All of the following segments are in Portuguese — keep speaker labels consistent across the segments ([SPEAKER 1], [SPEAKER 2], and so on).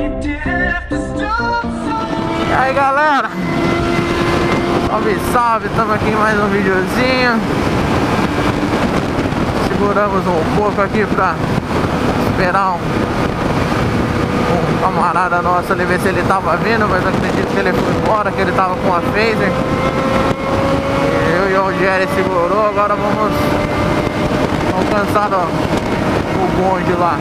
[SPEAKER 1] E aí galera. Salve, salve, estamos aqui em mais um videozinho. Seguramos um pouco aqui pra esperar um, um camarada nosso ali ver se ele tava vindo Mas acredito que ele foi embora, que ele tava com a phaser. Eu e o Jerry segurou, agora vamos alcançar o bonde lá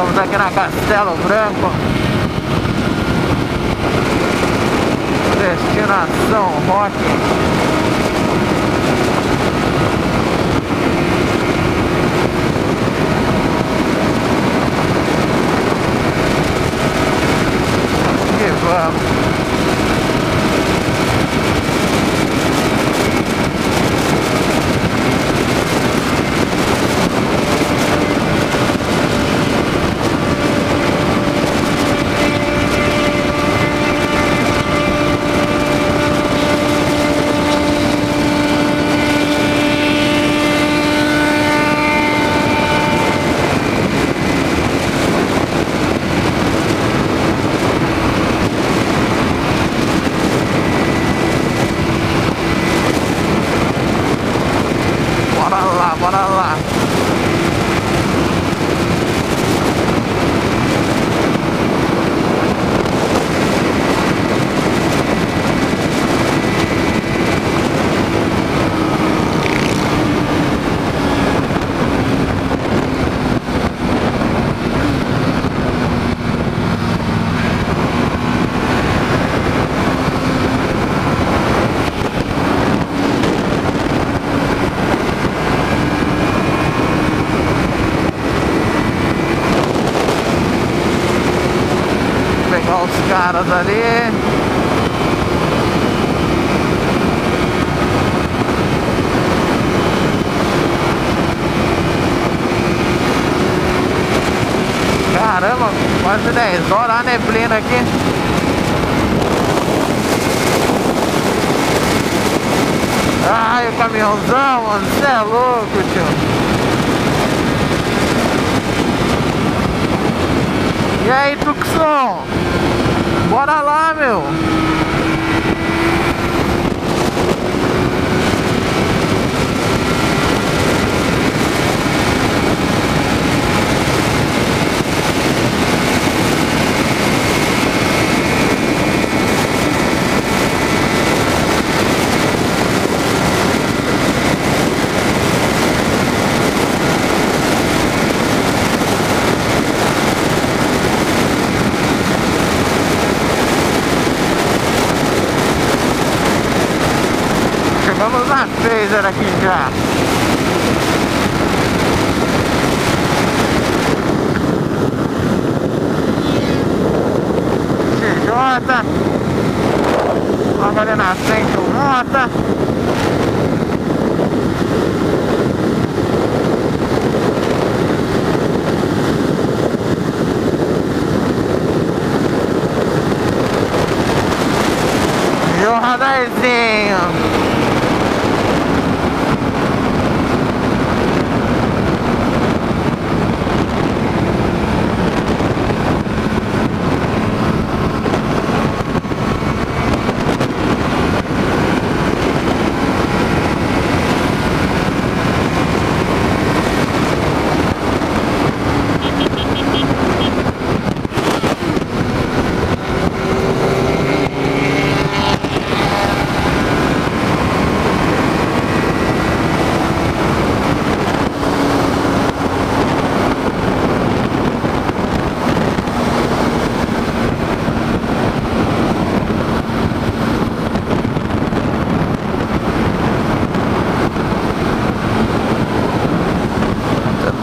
[SPEAKER 1] Estamos aqui na Castelo Branco Destinação Rock E vamos bora lá. Caras ali. Caramba, quase 10 horas a neblina aqui. Ai, o caminhãozão, mano, você é louco, tio. E aí, Tucson? Bora lá, meu. Vamos aqui já. CJ. Logo ali na frente o Mota. E o radarzinho.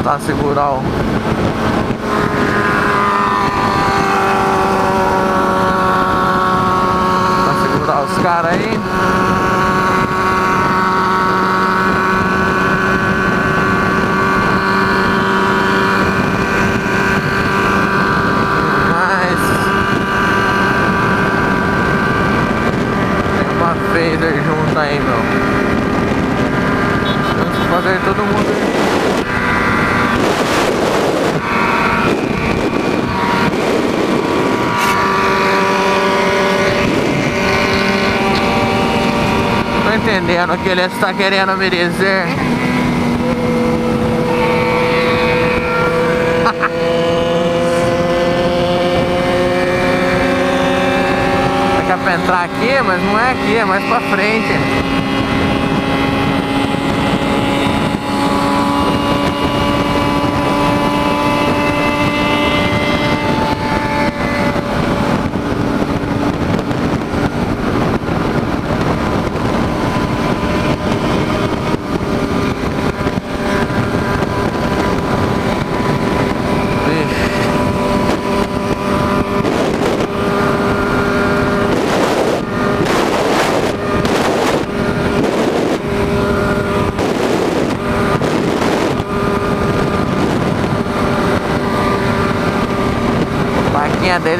[SPEAKER 1] Tentar segurar o Tentar segurar os caras aí o que ele está querendo me dizer. Dá pra entrar aqui, mas não é aqui, é mais pra frente.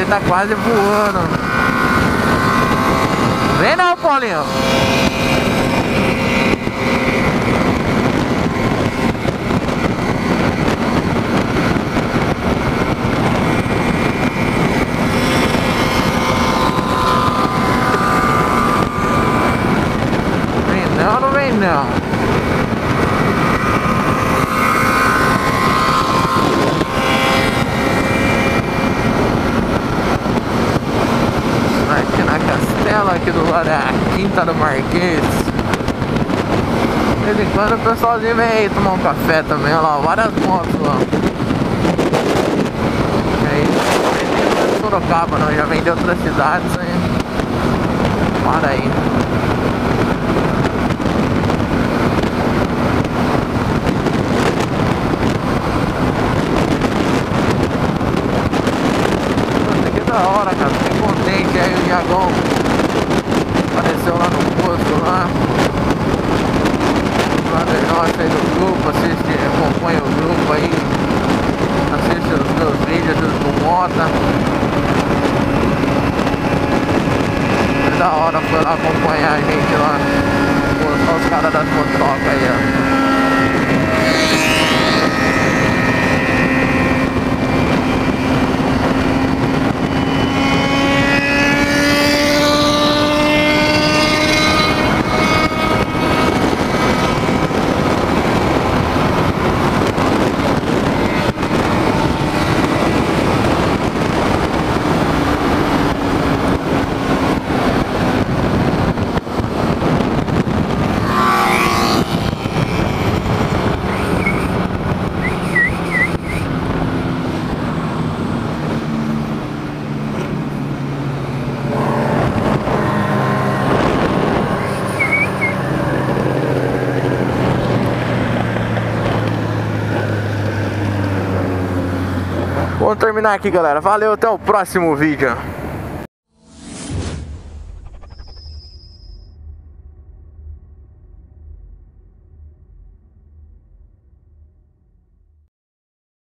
[SPEAKER 1] Tá quase voando. Vem não, Paulinho. Vem não, não vem não. Aqui do lado é a Quinta do Marquês. De vez em quando o pessoalzinho vem aí tomar um café também, olha lá, várias motos lá. E aí, não Sorocaba não, já vem de outras cidades aí. Para aí. Nossa, que da hora, cara. Fiquei contente aí o Iagão apareceu lá no posto lá. Brother nosso aí do grupo, assiste, acompanha o grupo aí, assiste os meus vídeos do Mota. É da hora foi lá acompanhar a gente lá. Os, os caras das Vamos terminar aqui, galera. Valeu, até o próximo vídeo.